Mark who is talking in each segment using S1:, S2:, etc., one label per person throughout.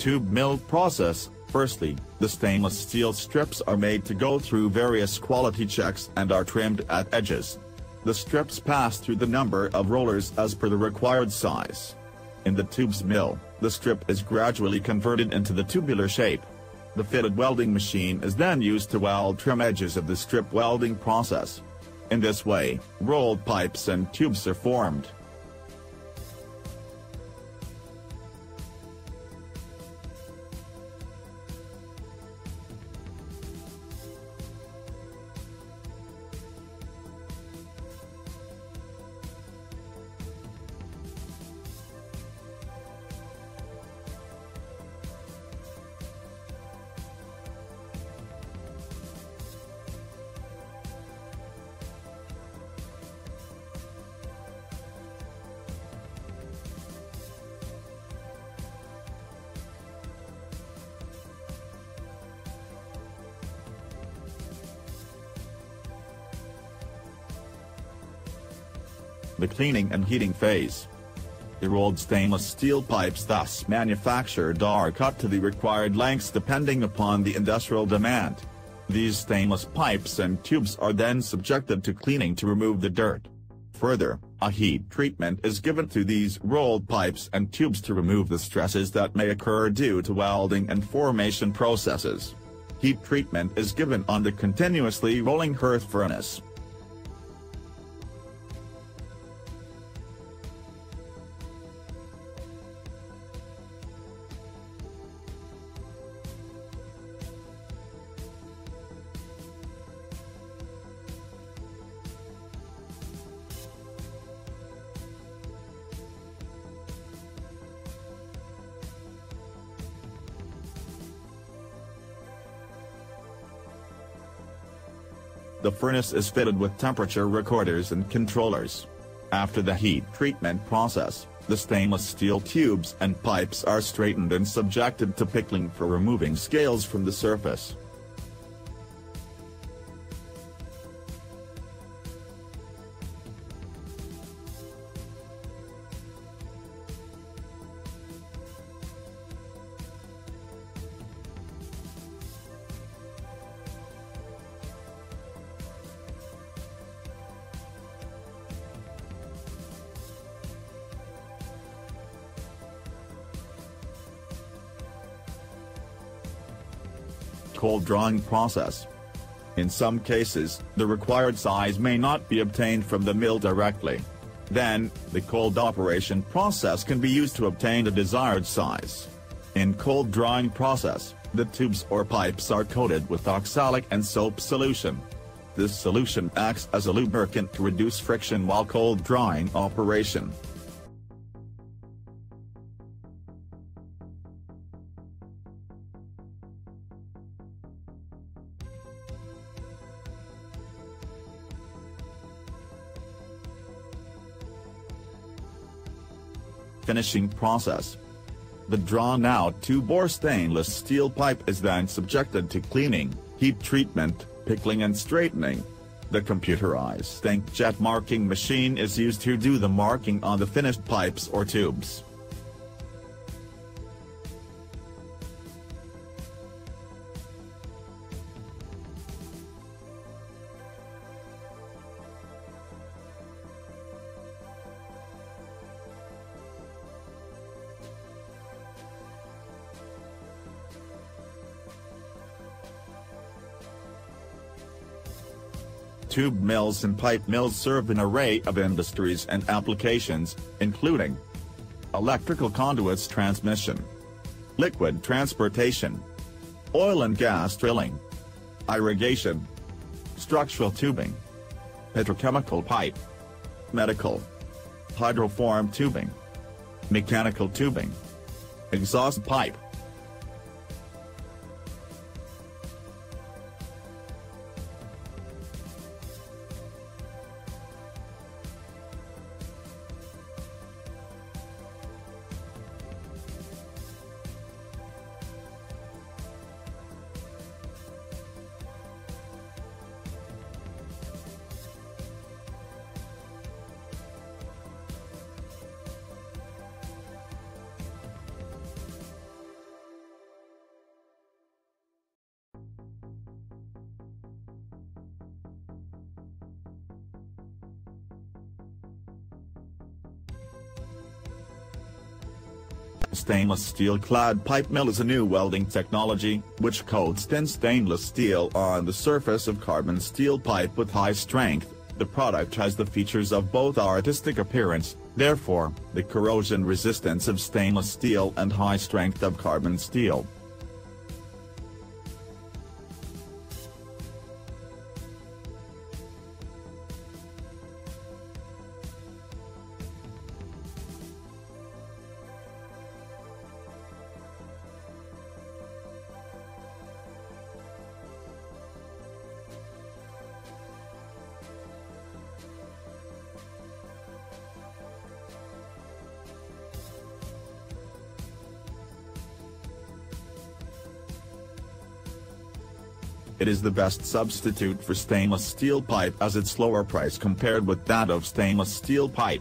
S1: Tube mill process, firstly, the stainless steel strips are made to go through various quality checks and are trimmed at edges. The strips pass through the number of rollers as per the required size. In the tubes mill, the strip is gradually converted into the tubular shape. The fitted welding machine is then used to weld trim edges of the strip welding process. In this way, rolled pipes and tubes are formed. The cleaning and heating phase. The rolled stainless steel pipes thus manufactured are cut to the required lengths depending upon the industrial demand. These stainless pipes and tubes are then subjected to cleaning to remove the dirt. Further, a heat treatment is given to these rolled pipes and tubes to remove the stresses that may occur due to welding and formation processes. Heat treatment is given on the continuously rolling hearth furnace. The furnace is fitted with temperature recorders and controllers. After the heat treatment process, the stainless steel tubes and pipes are straightened and subjected to pickling for removing scales from the surface. Cold drawing process. In some cases, the required size may not be obtained from the mill directly. Then, the cold operation process can be used to obtain the desired size. In cold drawing process, the tubes or pipes are coated with oxalic and soap solution. This solution acts as a lubricant to reduce friction while cold drawing operation. Finishing process. The drawn-out two-bore stainless steel pipe is then subjected to cleaning, heat treatment, pickling and straightening. The computerized inkjet marking machine is used to do the marking on the finished pipes or tubes. Tube mills and pipe mills serve an array of industries and applications, including electrical conduits transmission, liquid transportation, oil and gas drilling, irrigation, structural tubing, petrochemical pipe, medical, hydroform tubing, mechanical tubing, exhaust pipe, Stainless steel clad pipe mill is a new welding technology, which coats thin stainless steel on the surface of carbon steel pipe with high strength. The product has the features of both artistic appearance, therefore, the corrosion resistance of stainless steel and high strength of carbon steel. It is the best substitute for stainless steel pipe as its lower price compared with that of stainless steel pipe.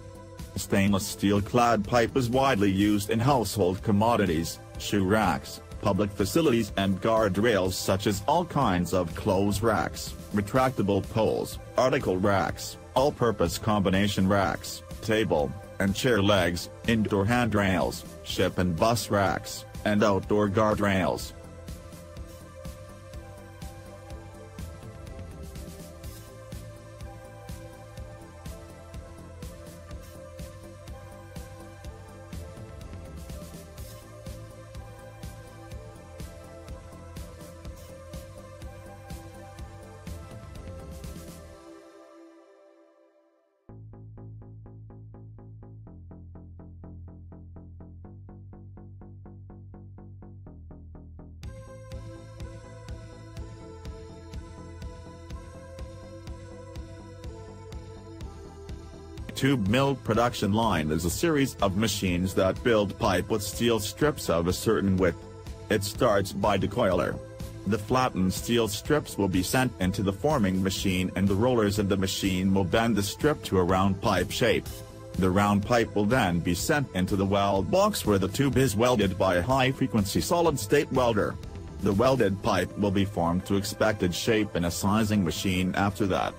S1: Stainless steel clad pipe is widely used in household commodities, shoe racks, public facilities and guardrails such as all kinds of clothes racks, retractable poles, article racks, all-purpose combination racks, table, and chair legs, indoor handrails, ship and bus racks, and outdoor guardrails. Tube mill production line is a series of machines that build pipe with steel strips of a certain width. It starts by decoiler. The flattened steel strips will be sent into the forming machine and the rollers in the machine will bend the strip to a round pipe shape. The round pipe will then be sent into the weld box where the tube is welded by a high-frequency solid-state welder. The welded pipe will be formed to expected shape in a sizing machine after that.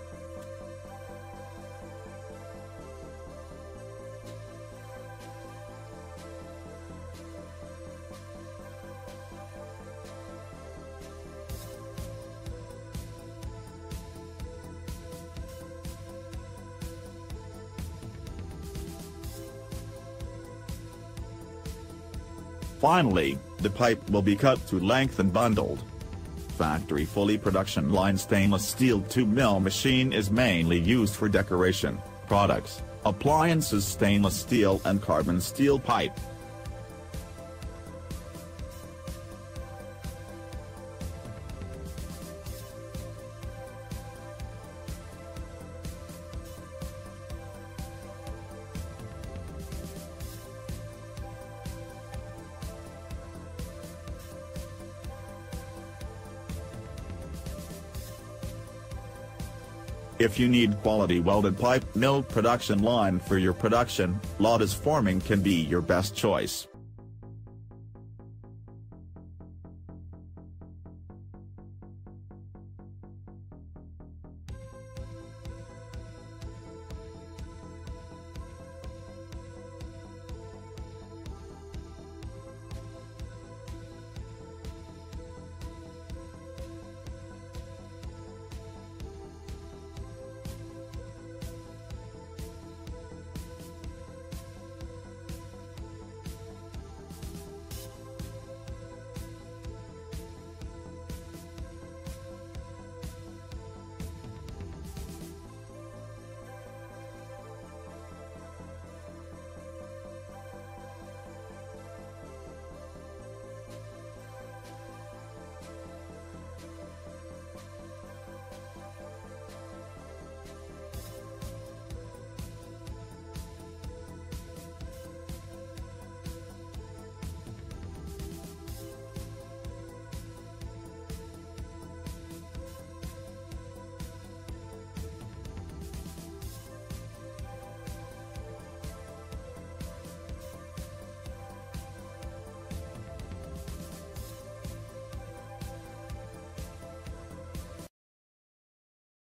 S1: Finally, the pipe will be cut to length and bundled. Factory fully production line stainless steel tube mill machine is mainly used for decoration, products, appliances stainless steel and carbon steel pipe. If you need quality welded pipe mill production line for your production, Lotos Forming can be your best choice.